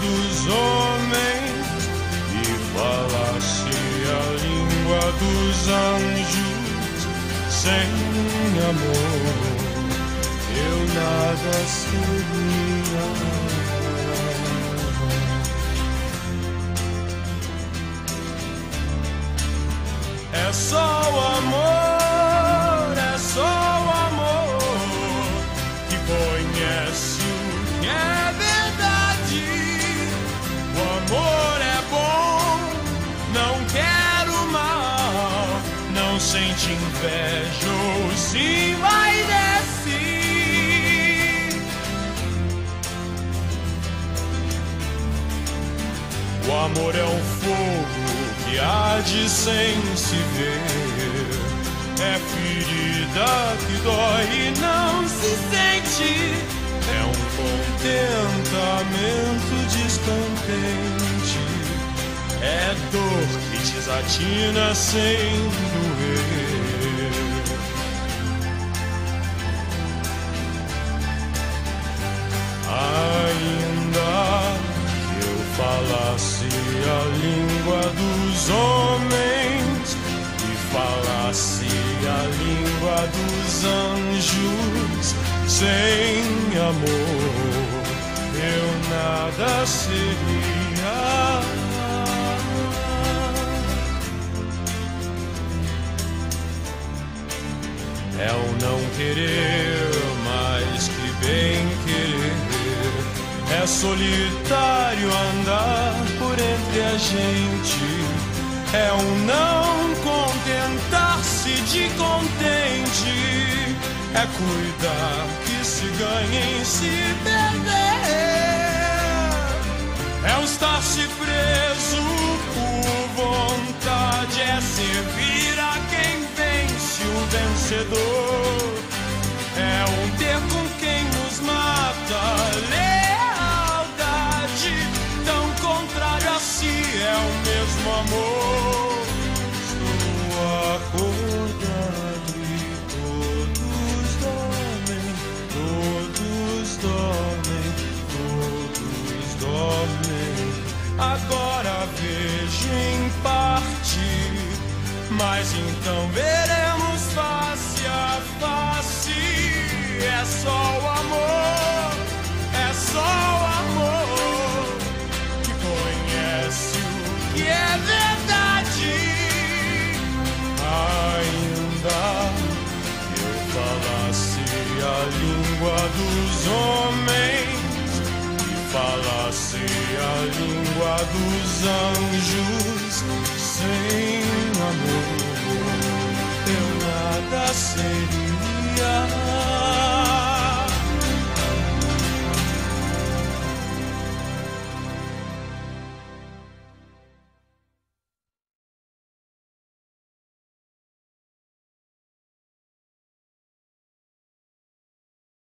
dos homens e falasse a língua dos anjos sem amor, eu nada seria. É só sente inveja ou se vai descer. O amor é um fogo que arde sem se ver. É ferida que dói e não se sente. É um contentamento descontente. É dor que desatina sem doer. Ainda que eu falasse a língua dos homens e falasse a língua dos anjos sem amor, eu nada seria. É o não querer mais que bem querer. É solitário andar por entre a gente. É um não contentar-se de contente. É cuidar que se ganha em se perder. É o estar-se preso por vontade. É servir a quem vence o vencedor. Mas então veremos face a face. É só o amor, é só o amor que conhece o que é verdade. Ainda que eu falasse a língua dos homens e falasse a língua dos anjos sem